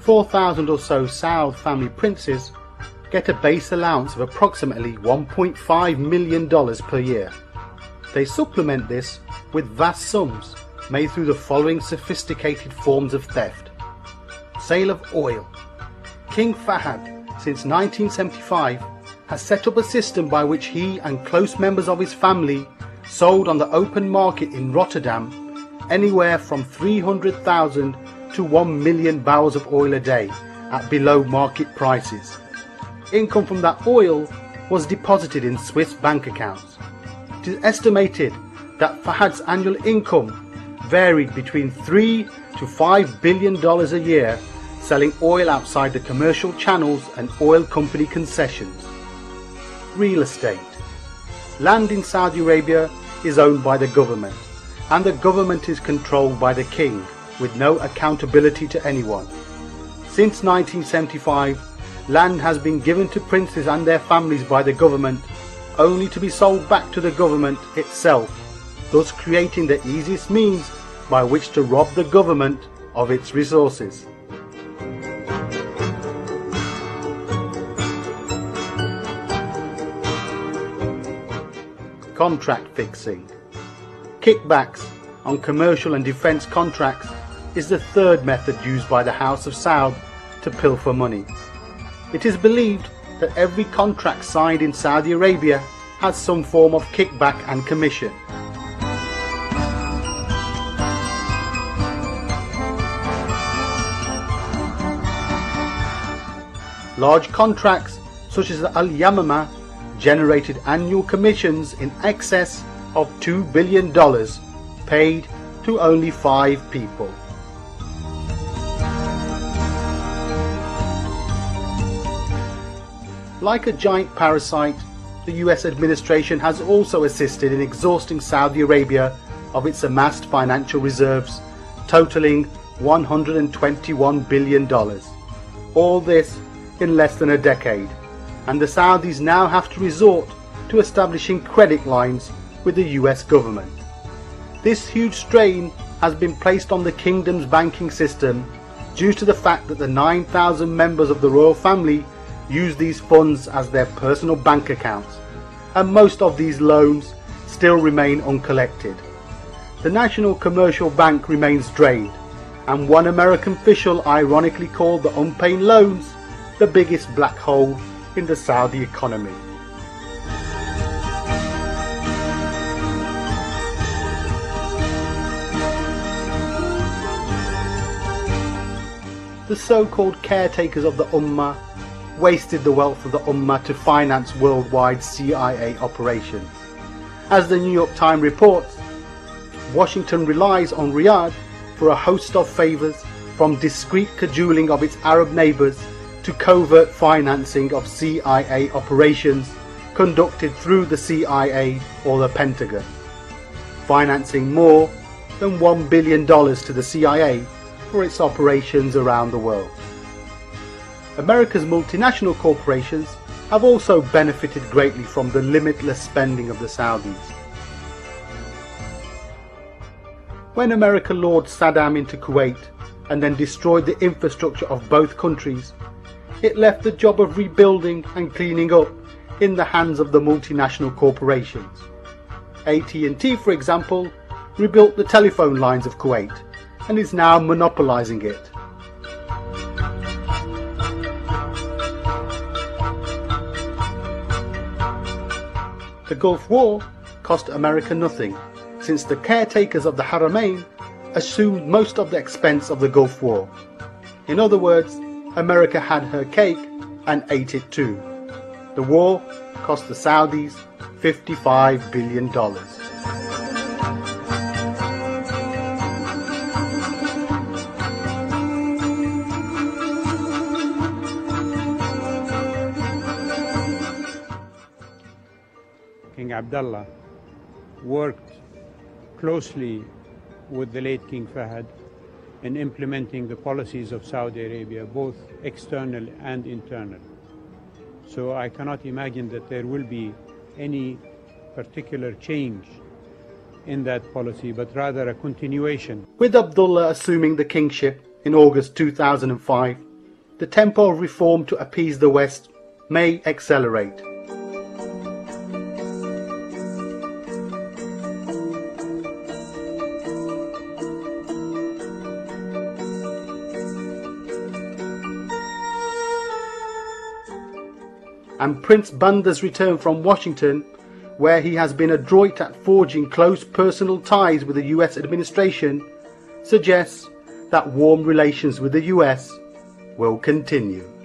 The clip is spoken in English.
4,000 or so Saud family princes get a base allowance of approximately $1.5 million per year. They supplement this with vast sums made through the following sophisticated forms of theft. Sale of oil. King Fahd, since 1975, has set up a system by which he and close members of his family sold on the open market in Rotterdam anywhere from 300,000 to 1 million barrels of oil a day at below market prices. Income from that oil was deposited in Swiss bank accounts. It is estimated that Fahad's annual income varied between 3 to 5 billion dollars a year selling oil outside the commercial channels and oil company concessions. Real estate. Land in Saudi Arabia is owned by the government and the government is controlled by the king with no accountability to anyone. Since 1975, land has been given to princes and their families by the government only to be sold back to the government itself, thus creating the easiest means by which to rob the government of its resources. Contract fixing. Kickbacks on commercial and defence contracts is the third method used by the House of Saud to pilfer money. It is believed that every contract signed in Saudi Arabia has some form of kickback and commission. Large contracts such as the Al Yamama generated annual commissions in excess of $2 billion paid to only five people. Like a giant parasite, the US administration has also assisted in exhausting Saudi Arabia of its amassed financial reserves, totaling $121 billion. All this in less than a decade, and the Saudis now have to resort to establishing credit lines with the US government. This huge strain has been placed on the kingdom's banking system due to the fact that the 9,000 members of the royal family use these funds as their personal bank accounts, and most of these loans still remain uncollected. The National Commercial Bank remains drained, and one American official ironically called the unpaid loans the biggest black hole in the Saudi economy. The so-called caretakers of the Ummah wasted the wealth of the Ummah to finance worldwide CIA operations. As the New York Times reports, Washington relies on Riyadh for a host of favours, from discreet cajoling of its Arab neighbours to covert financing of CIA operations conducted through the CIA or the Pentagon, financing more than $1 billion to the CIA for its operations around the world. America's multinational corporations have also benefited greatly from the limitless spending of the Saudis. When America lured Saddam into Kuwait and then destroyed the infrastructure of both countries, it left the job of rebuilding and cleaning up in the hands of the multinational corporations. AT&T, for example, rebuilt the telephone lines of Kuwait and is now monopolizing it. The Gulf War cost America nothing, since the caretakers of the Haramain assumed most of the expense of the Gulf War. In other words, America had her cake and ate it too. The war cost the Saudis $55 billion. Abdullah worked closely with the late King Fahd in implementing the policies of Saudi Arabia, both external and internal. So I cannot imagine that there will be any particular change in that policy, but rather a continuation. With Abdullah assuming the kingship in August 2005, the tempo of reform to appease the West may accelerate. And Prince Bandar's return from Washington, where he has been adroit at forging close personal ties with the US administration, suggests that warm relations with the US will continue.